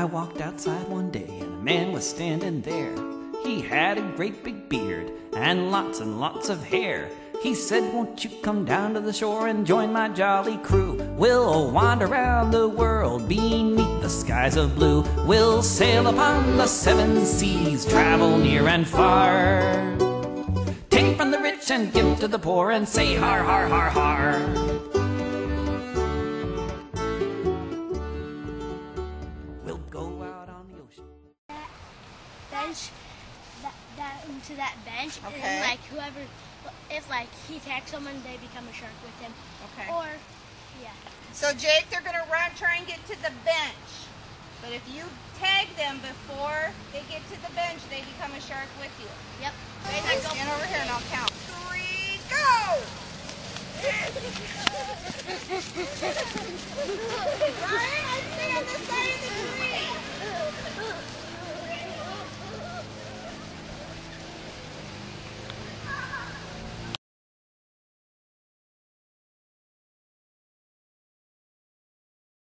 I walked outside one day and a man was standing there. He had a great big beard and lots and lots of hair. He said, Won't you come down to the shore and join my jolly crew? We'll wander around the world beneath the skies of blue. We'll sail upon the seven seas, travel near and far. Take from the rich and give to the poor and say har har har har. Bench that, that into that bench Okay. and like whoever if like he tags someone they become a shark with him Okay. or yeah So Jake, they're gonna run, try and get to the bench. But if you tag them before they get to the bench, they become a shark with you. yep Okay, now stand over here and I'll count. Three, go!